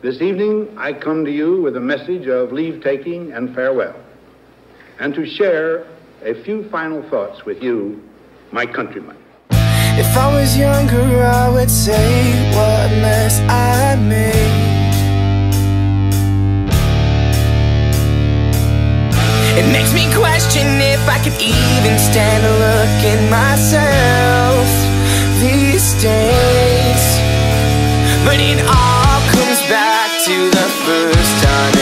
This evening, I come to you with a message of leave taking and farewell, and to share a few final thoughts with you, my countrymen. If I was younger, I would say what mess I made. It makes me question if I could even stand to look in myself these days. But it all to the first time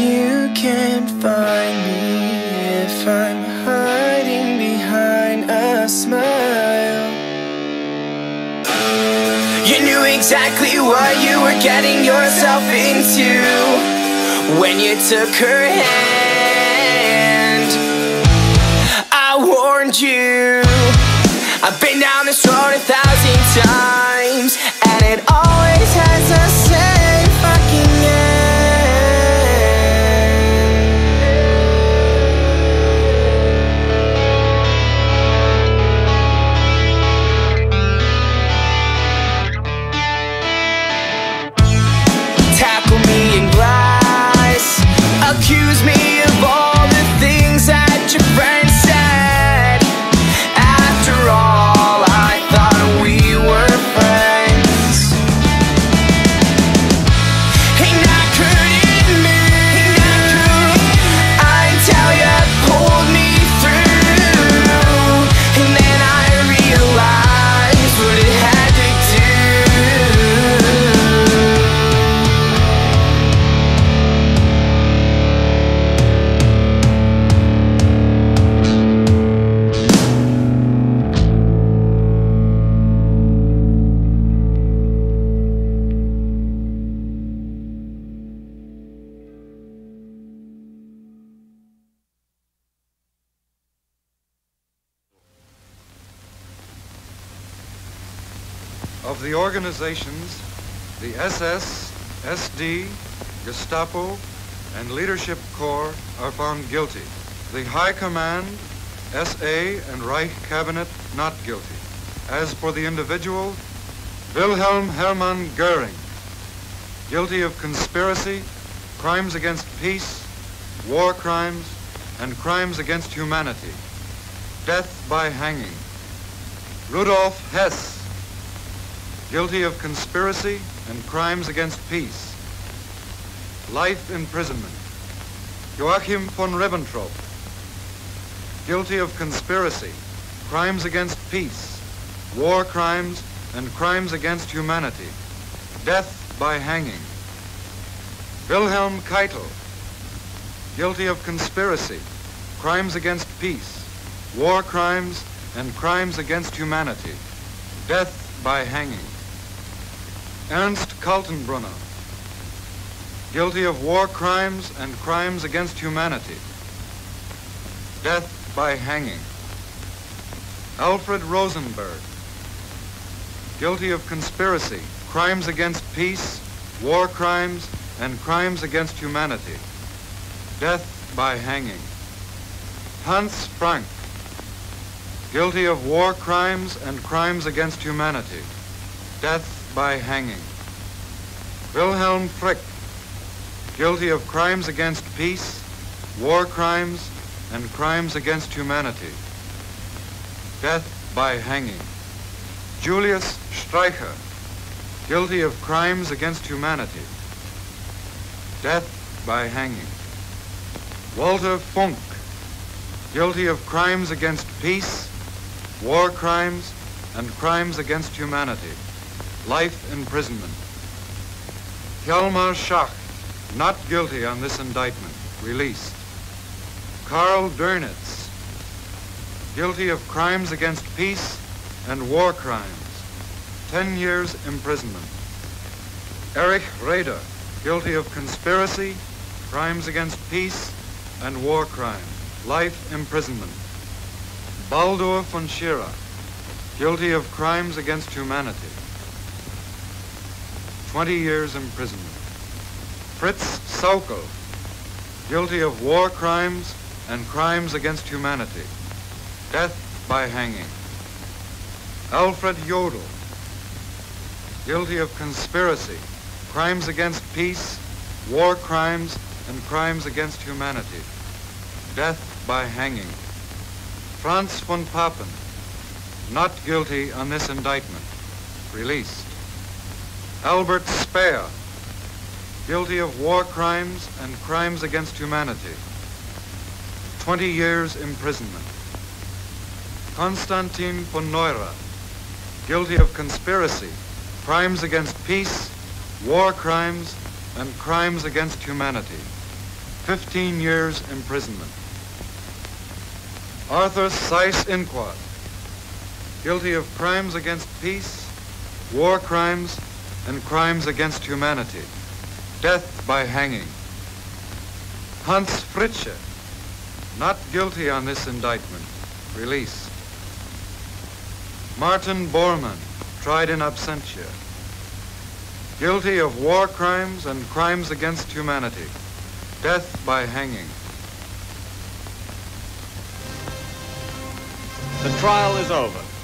You can't find me if I'm hiding behind a smile. You knew exactly what you were getting yourself into when you took her hand. I warned you. I've been down this road a thousand times, Of the organizations, the SS, SD, Gestapo, and Leadership Corps are found guilty. The High Command, SA, and Reich Cabinet not guilty. As for the individual, Wilhelm Hermann Goering, guilty of conspiracy, crimes against peace, war crimes, and crimes against humanity. Death by hanging. Rudolf Hess, guilty of conspiracy and crimes against peace. Life imprisonment. Joachim von Ribbentrop, guilty of conspiracy, crimes against peace, war crimes, and crimes against humanity. Death by hanging. Wilhelm Keitel, guilty of conspiracy, crimes against peace, war crimes, and crimes against humanity. Death by hanging. Ernst Kaltenbrunner, guilty of war crimes and crimes against humanity. Death by hanging. Alfred Rosenberg, guilty of conspiracy, crimes against peace, war crimes, and crimes against humanity. Death by hanging. Hans Frank, guilty of war crimes and crimes against humanity. Death by hanging. Wilhelm Frick, guilty of crimes against peace, war crimes, and crimes against humanity. Death by hanging. Julius Streicher, guilty of crimes against humanity. Death by hanging. Walter Funk, guilty of crimes against peace, war crimes, and crimes against humanity. Life imprisonment. Hjalmar Schacht, not guilty on this indictment. Released. Karl Dönitz, guilty of crimes against peace and war crimes. 10 years imprisonment. Erich Raeder, guilty of conspiracy, crimes against peace, and war crime. Life imprisonment. Baldur von Schirach, guilty of crimes against humanity. 20 years imprisonment. Fritz Sauckel, guilty of war crimes and crimes against humanity. Death by hanging. Alfred Jodl, guilty of conspiracy, crimes against peace, war crimes, and crimes against humanity. Death by hanging. Franz von Papen, not guilty on this indictment. Released. Albert Speer, guilty of war crimes and crimes against humanity. 20 years imprisonment. Konstantin Neurath, guilty of conspiracy, crimes against peace, war crimes, and crimes against humanity. 15 years imprisonment. Arthur Seyss Inquart, guilty of crimes against peace, war crimes, and crimes against humanity. Death by hanging. Hans Fritzsche, not guilty on this indictment. Released. Martin Bormann, tried in absentia. Guilty of war crimes and crimes against humanity. Death by hanging. The trial is over.